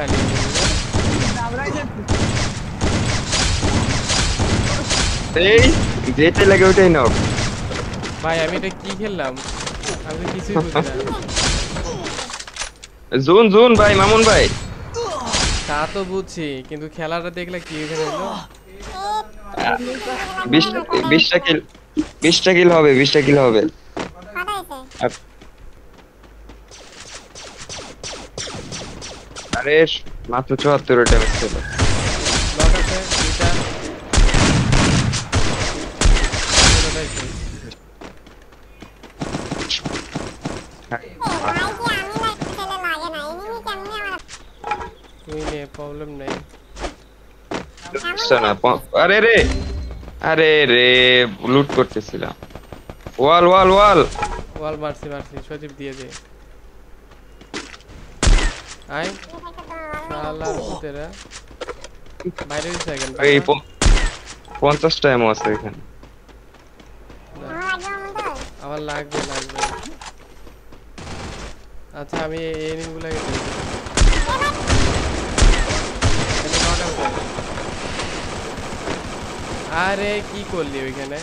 খালি। এই যেটা লাগে ওটাই নাও। ভাই আমি এটা কি খেললাম? আমি কিছুই বুঝি না। জুন জুন ভাই মামুন ভাই। তা তো বুঝছি কিন্তু খেলাটা দেখলে কি এখানে হলো বিশ বিশটা কিল বিশটা কিল হবে বিশটা কিল হবে। আরে মাত্র চুয়াত্তর ড্যামেজ ছিল। নিয়ে প্রবলেম নেই। বুঝছে না আরে রে! আরে রে লুট করতেছিলাম। ওয়াল ওয়াল ওয়াল! ওয়াল মারছি মারছি সজীব দিয়ে দে। আই বাইরে এই আছে এখানে। আমার লাগবে লাগবে। আচ্ছা আমি এই এনিমিগুলোকে। আরে কি করলি ওইখানে?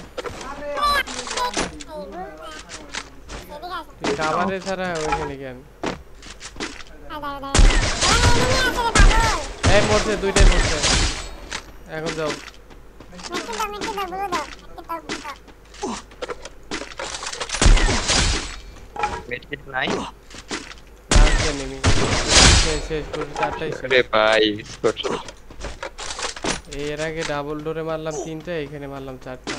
তুই খাবারে ছাড়া ওইখানে কেন? এই মরছে দুইটাই মরছে। এখন যাও। মেডকিট নাই লাস্ট এনিমি শেষ শেষ করে চারটাই আরে ভাই স্কট এর আগে ডাবল ডোরে মারলাম তিনটা এখানে মারলাম চারটা।